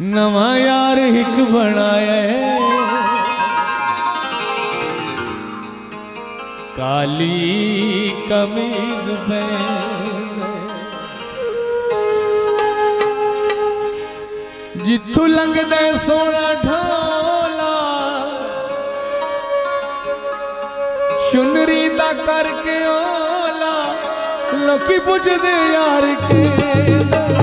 ਨਵਾਂ ਯਾਰ ਇੱਕ ਬਣਾਇਆ ਕਾਲੀ ਕਮੀਜ਼ ਪਹਿਨ। ਜਿੱਥੋਂ ਲੰਘਦੇ ਸੋਨਾ ਢੋਲਾ। ਸੁਨਰੀ ਦਾ ਕਰਕੇ ਓਲਾ। ਲੋਕੀ ਪੁੱਛਦੇ ਯਾਰ ਕੇ ਦਾ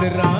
desterrado.